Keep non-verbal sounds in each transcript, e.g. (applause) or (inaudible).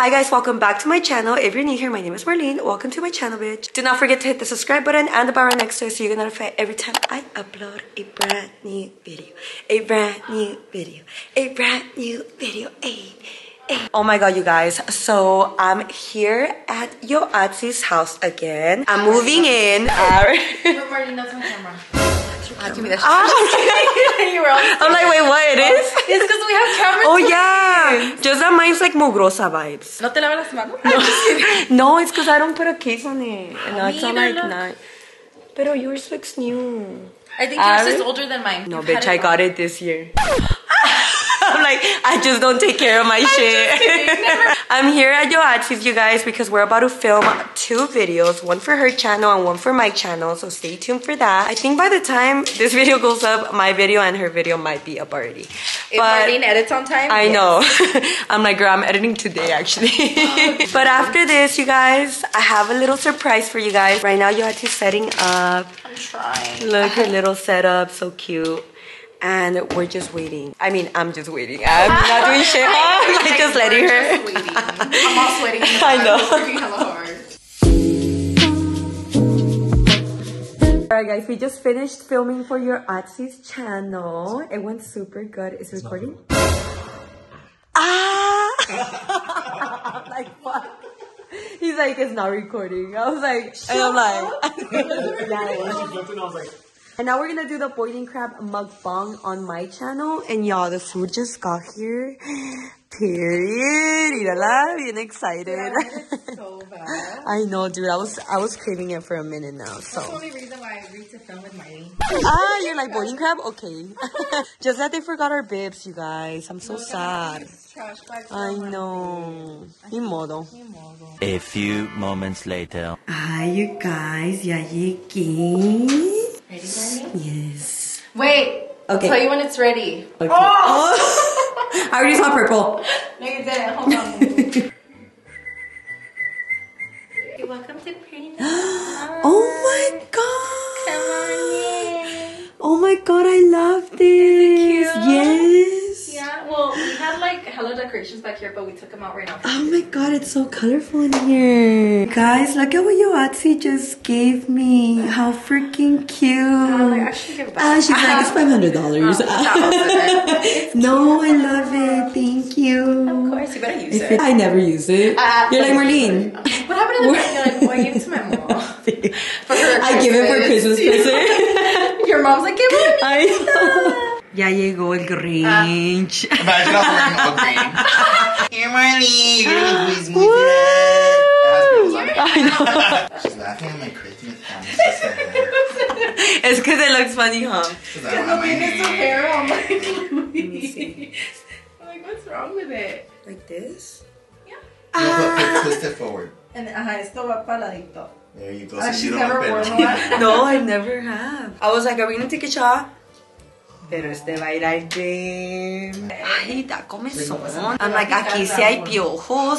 Hi guys, welcome back to my channel. If you're new here, my name is Marlene. Welcome to my channel, bitch. Do not forget to hit the subscribe button and the bell right next to it so you get notified every time I upload a brand new video. A brand new video. A brand new video. A, a. Oh my god, you guys. So I'm here at Yoatzi's house again. I'm moving in. (laughs) Marlene, that's my camera. Ah, give me that you were all I'm like, wait, what? It is? It's because we have cameras. Oh yeah. Mine's like mugrosa vibes. ¿No te lavas las manos? I'm just kidding. No, it's because I don't put a case on it. And it's not like nine. Pero yours looks new. I think yours Ah, is older than mine. No, You've bitch, I got it this year. (laughs) I'm like, I just don't take care of my shit. (laughs) I'm here at Yoatzi's, you guys, because we're about to film two videos, one for her channel and one for my channel, so stay tuned for that. I think by the time this video goes up, my video and her video might be up already. If Marlene edits on time. I yes. know. (laughs) I'm like, girl, I'm editing today actually. (laughs) but after this, you guys, I have a little surprise for you guys. Right now, Yoatzi's setting up. I'm trying. Look, her little setup, so cute. And we're just waiting. I mean, I'm just waiting. I'm not doing shit. (laughs) I'm like just letting her. just. I'm all sweating. I know. We're working hella hard. Alright guys, we just finished filming for Yoatzi's channel. It went super good. Is it recording? Ah! (laughs) I'm like, fuck. He's like, it's not recording. I was like, and I'm like, (laughs) yeah. And now we're gonna do the boiling crab mukbang on my channel. And y'all, the food just got here. (gasps) Period. Irala, bien excited. So (laughs) bad. (laughs) I know, dude. I was I was craving it for a minute now. So. That's the So only reason why I agreed to film with Marlene. ah, you're like boiling crab. Okay. (laughs) Just that they forgot our bibs, you guys. I'm so sad. Trash. I know. Ni modo. A few moments later. Hi, you guys. Ya llegué. Ready, Marlene? Yes. Wait. Okay. I'll tell you when it's ready. Okay. Oh! (laughs) I already saw purple. No, you didn't. Hold on. Welcome to Pretty (gasps) Oh my god. Come on in. Oh my god, I love this. cute? Yes. Yeah, well, we had like hello decorations back here, but we took them out right now. Oh my god, it's so colorful in here. Guys, look at what Yoatzi just gave me. How freaking cute. like, I should give it back. Ah, she's like, it's (laughs) $500. It's (laughs) no, I love it. Thank you. Of course, you better use it. it- I never use it. Uh, You're like, Marlene. What happened to the? You're like, well, I gave it to my mom. (laughs) For her I give it for Christmas present. Your mom's like, give it. I know. Ya llegó el Grinch. Imagine us wearing a green. Here, Marley, you're gonna please me today. I know. She's laughing at my Christmas. It's because it looks funny, huh? Because I don't have my It's a hair. hair. I'm like, what's wrong with it? Like this? No, but, but twist it forward. And ajá, esto va paladito. There you go. Ah, so you don't never worn one. No, I never have. I was like, are we gonna take a shot? Pero este va a ir al gym. Ay, da comezón. I'm like, aquí sí hay piojos. Wow,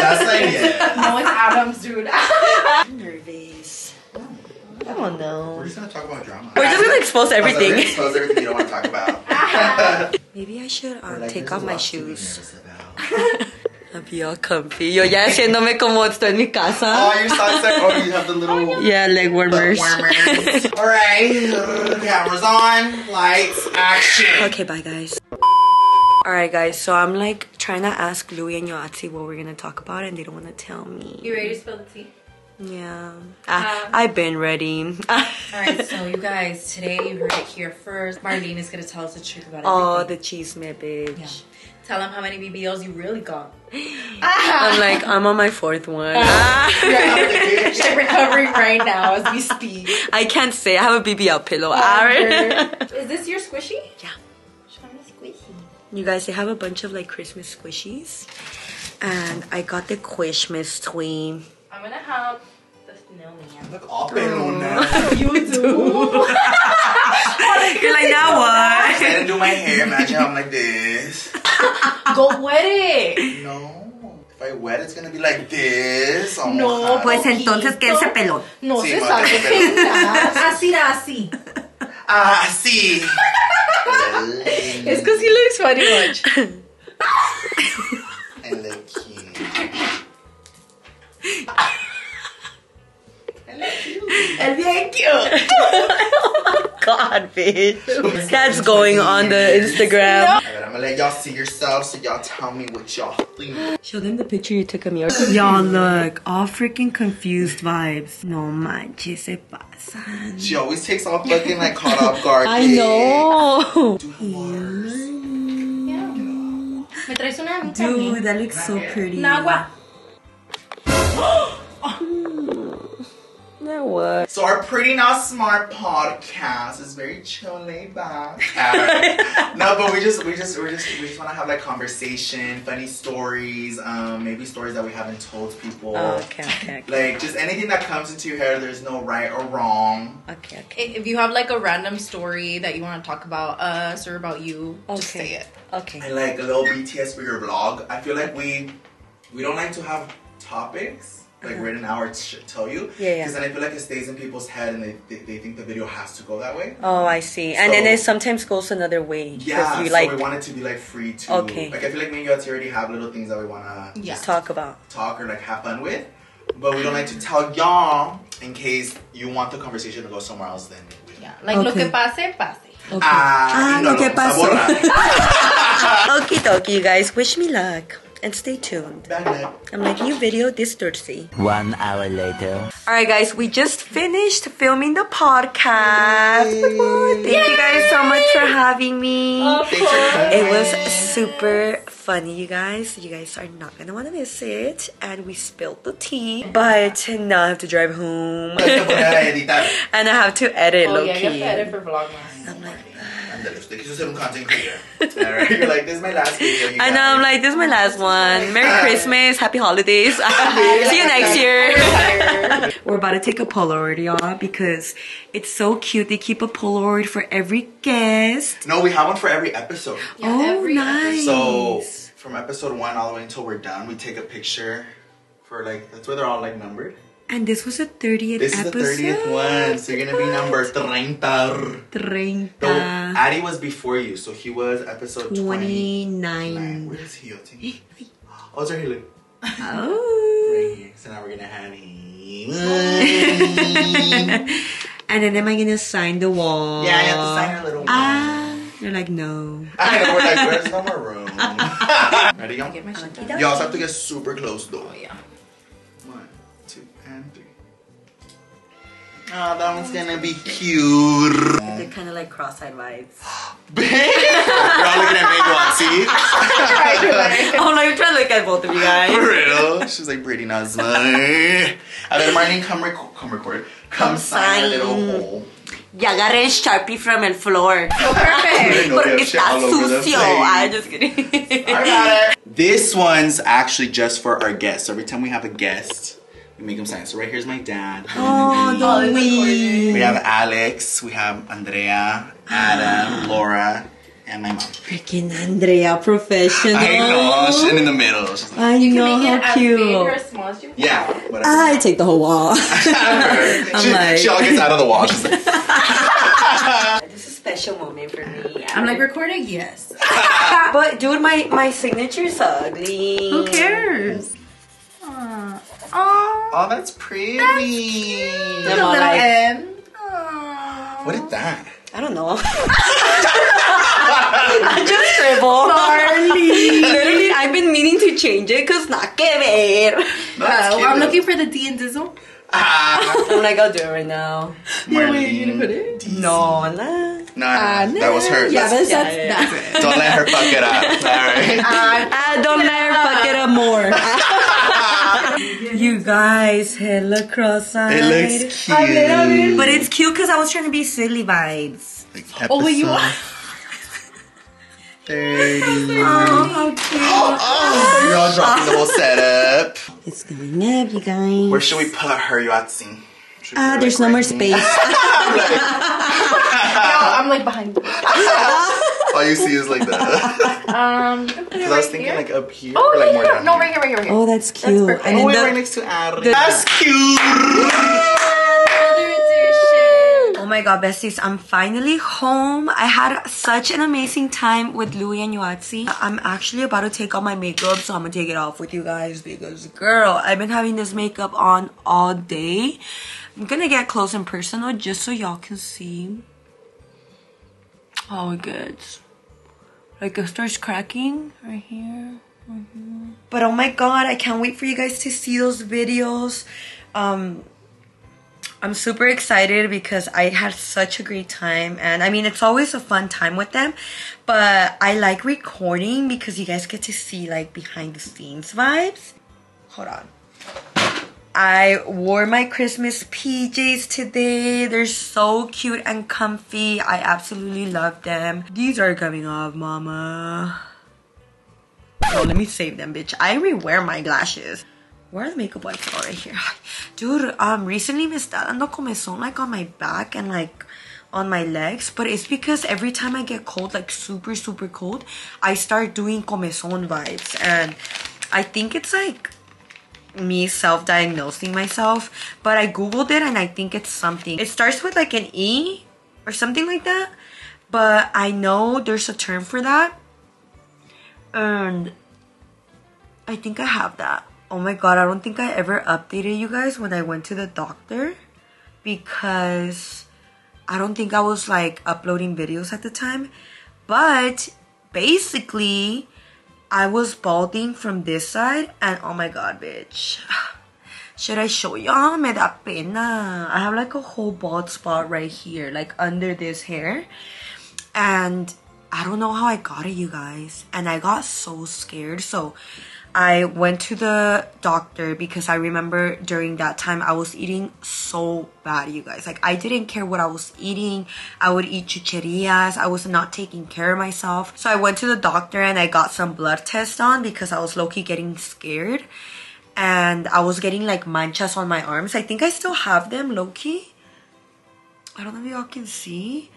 that's like it. No, it's Adams, dude. I'm (laughs) nervous. I don't know. We're just gonna talk about drama. We're just gonna expose everything. Expose everything you don't want to talk about. (laughs) Maybe I should um, Like, take off my lot to be shoes. (laughs) nervous about. I'll be all comfy. Yo ya haciéndome como estoy en mi casa. Oh, casa. your socks are. Oh, you have the little. (laughs) Yeah, leg warmers. warmers. All right, cameras on, lights, action. Okay, bye guys. Alright guys, so I'm like trying to ask Louie and Yoatzi what we're gonna talk about and they don't wanna tell me. You ready to spill the tea? Yeah. I, Um, I've been ready. (laughs) Alright, so you guys, today you heard it here first. Marlene is gonna tell us the truth about it. oh, the cheese man, bitch. Yeah. Tell them how many BBLs you really got. I'm like, I'm on my fourth one. (laughs) Ah. She's recovering right now as we speak. I can't say I have a BBL pillow. (laughs) Alright. Is this your squishy? Yeah. Squishy. You guys, they have a bunch of like Christmas squishies. And I got the Christmas tree. I'm gonna have the snowman. Look all pelo now. You (laughs) do. You're like, now I what? didn't do my hair. Imagine I'm like this. (laughs) Go wet it. No. If I wet, it's gonna be like this. Oh, no, mojado. pues entonces que él se peló. No sí, se sabe peinar. (laughs) Ah, así, así. Ah, así. Es because he looks very much. I like you. El bien cute. (laughs) god, bitch. (laughs) That's going on the (laughs) Instagram. Alright, I'm gonna let y'all see yourself so y'all tell me what y'all think. Show them the picture you took of me. Y'all look, all freaking confused vibes. No manches se pasan. She always takes off looking like caught off guard. I know. (laughs) Me traes una a mí también. Dude, that looks so pretty. Un (gasps) (gasps) agua. That was. So our Pretty Not Smart podcast is very chill, laid back. (laughs) No, but we just, we just, we just, we just want to have like conversation, funny stories, um, maybe stories that we haven't told people. Oh, okay, okay, okay. (laughs) Like just anything that comes into your head. There's no right or wrong. Okay, okay. If you have like a random story that you want to talk about us or about you, just say it. Okay. And like a little BTS for your vlog. I feel like we, we don't like to have topics. Like written out or t- tell you. Yeah, yeah. Because then I feel like it stays in people's head, and they, they, they think the video has to go that way. Oh, I see. And then it sometimes goes another way. Yeah, we so like we want it to be like free to. Okay. Like I feel like me and you already have little things that we wanna Yeah. talk about. talk or like have fun with, but we don't like to tell y'all in case you want the conversation to go somewhere else. Then. Yeah. Like lo Okay. que pase, pase. Ah, Ah, no, lo que no, pasó. sabora. (laughs) (laughs) Okie dokie, you guys. Wish me luck. And stay tuned. I'm making a video this Thursday. One hour later. Alright, guys, we just finished filming the podcast. Thank you guys so much for having me. Thanks for coming. It was super funny, you guys. You guys are not gonna wanna miss it. And we spilled the tea. But now I have to drive home. Hay que poner a (laughs) editar. and I have to edit Oh low yeah, you have to edit for Vlogmas. I'm like, Ándale, usted quiso ser un content creator. Alright, You're like, this is my last video. You I know. I'm like, this is my last one. Merry uh, Christmas, happy holidays. (laughs) (laughs) See you next year. (laughs) We're about to take a Polaroid, y'all, because it's so cute. They keep a Polaroid for every guest. No, we have one for every episode. Yeah, oh, every nice. So from episode one all the way until we're done, we take a picture for like that's where they're all like numbered. and this was the 30th This episode. is the 30th one, so you're gonna be number 30. Treinta. So Addy was before you, so he was episode 29. 29. Where is he? (gasps) Oh, it's right here. Oh. Right here. So now we're gonna have him. (laughs) And then am I gonna sign the wall? yeah, I have to sign a little one. Ah, they're like, no. (laughs) I know, we're like, there's no more room. (laughs) Ready, y'all? Get my shit done. Y'all have to get super close though. Oh yeah. One, two, and three. Oh, that one's gonna be cute. They're kind of like cross-eyed vibes. (gasps) You're all looking at me, Yoatzi. I'm like trying to look at both of you guys. For real. She's like Brady Nazma. And then Marlene, come, rec- come record. Come sign a little hole. Ya agarré el Sharpie from el floor. (laughs) Perfect. No, we Porque está all over the sucio. place. I'm just kidding. I got it. (laughs) This one's actually just for our guests. Every time we have a guest, we make them sign. So right here's my dad. Oh, don't (laughs) oh, we? We have Alex, we have Andrea, Adam, (gasps) Laura, and my mom. Freaking Andrea, professional. I know, she's in the middle. She's like, I You know can make it how as big or cute. as small as you yeah, whatever. I take the whole wall. (laughs) she, like- she all gets out of the wall. She's like, (laughs) this is a special moment for me. I'm like recording. Yes. but dude, my my signature's ugly. Who cares? Aw. Aw. oh, that's pretty. I'm Little all like, M. Aw. What is that? I don't know. (laughs) I just scribbled. Literally, I've been meaning to change it because not que ver. Uh, I'm looking for the D and Dizzle. Ah, I'm like, I'll do it right now. Marlene. it? No, nah. No, no, that was her. Yeah, That's- that's, that's, yeah, yeah. that's it. don't let her fuck it up. (laughs) Alright. Ah, don't let her fuck it up more. (laughs) you guys, hella cross-eyed. It looks cute. But it's cute because I was trying to be silly vibes. Like Oh, wait, you are. 30. Oh, how cute. Oh, you're all dropping the whole setup. It's going up, you guys. Where should we put her, Yoatzi? Should we Ah, put her, there's like, no more right here? space. (laughs) (laughs) No, I'm like behind. (laughs) you. (laughs) All you see is like that. Because (laughs) Um, (laughs) you can I was thinking here. like up here Oh, or like yeah, more yeah. No, right here, right here, right here. oh, that's cute. perfect. and Oh, then wait, the- right next to Ari. the- That's cute. Another edition. Oh my god, besties, I'm finally home. I had such an amazing time with Louie and Yoatzi. I'm actually about to take off my makeup, so I'm gonna take it off with you guys because, girl, I've been having this makeup on all day. I'm gonna get close and personal just so y'all can see how it gets. Like it starts cracking right here. But oh my god, I can't wait for you guys to see those videos. Um, I'm super excited because I had such a great time and I mean it's always a fun time with them but I like recording because you guys get to see like behind the scenes vibes. Hold on. I wore my Christmas PJs today. They're so cute and comfy. I absolutely love them. These are coming off, mama. Oh, let me save them, bitch. I rewear my lashes. Where are the makeup wipes? Oh, right here. (laughs) Dude, um, recently me está dando comezón like on my back and like on my legs. But it's because every time I get cold, like super, super cold, I start doing comezón vibes. And I think it's like me self-diagnosing myself. But I googled it and I think it's something. It starts with like an E or something like that. But I know there's a term for that. And I think I have that. Oh my god, I don't think I ever updated you guys when I went to the doctor because I don't think I was like uploading videos at the time. But basically, I was balding from this side and oh my god, bitch. (sighs) Should I show y'all? Me da pena. I have like a whole bald spot right here, like under this hair. And I don't know how I got it, you guys. And I got so scared. So I went to the doctor because I remember during that time I was eating so bad, you guys. Like I didn't care what I was eating. I would eat chucherias. I was not taking care of myself. So I went to the doctor and I got some blood tests on because I was low-key getting scared. And I was getting like manchas on my arms. I think I still have them low-key. I don't know if y'all can see.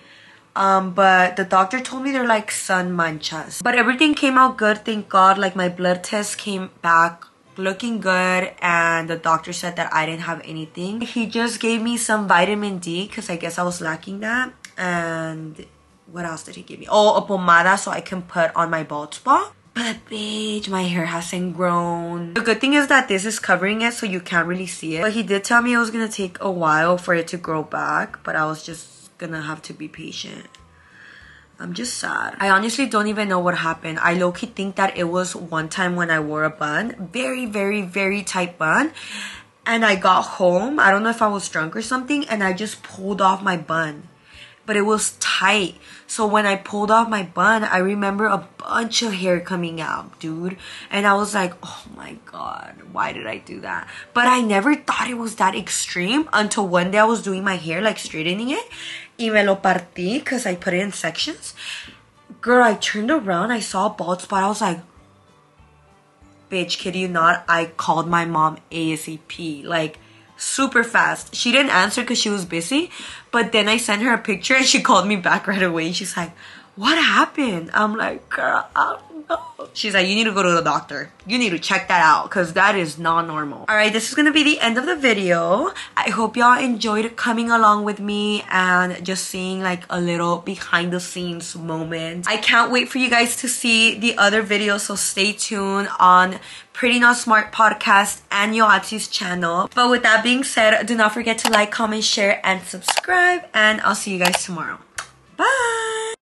Um, but the doctor told me they're like sun manchas. But everything came out good, thank God. Like my blood test came back looking good and the doctor said that I didn't have anything. He just gave me some vitamin D because I guess I was lacking that. And what else did he give me? Oh, a pomada so I can put on my bald spot. But bitch, my hair hasn't grown. The good thing is that this is covering it so you can't really see it. But he did tell me it was gonna take a while for it to grow back. But I was just gonna have to be patient. I'm just sad. I honestly don't even know what happened. I low-key think that it was one time when I wore a bun. Very, very, very tight bun. And I got home. I don't know if I was drunk or something. And I just pulled off my bun. But it was tight. So when I pulled off my bun, I remember a bunch of hair coming out, dude. And I was like, oh my god, why did I do that? But I never thought it was that extreme until one day I was doing my hair, like straightening it y me lo partí because I put it in sections. Girl, I turned around, I saw a bald spot. I was like, bitch, kid you not, I called my mom ASAP. Like, super fast. She didn't answer because she was busy. But then I sent her a picture and she (laughs) called me back right away. She's like, what happened? I'm like, girl, I don't know. She's like, you need to go to the doctor. You need to check that out because that is not normal. All right, this is going to be the end of the video. I hope y'all enjoyed coming along with me and just seeing like a little behind the scenes moment. I can't wait for you guys to see the other videos, so stay tuned on Pretty Not Smart podcast and Yoatzi's channel. But with that being said, do not forget to like, comment, share, and subscribe. And I'll see you guys tomorrow. Bye!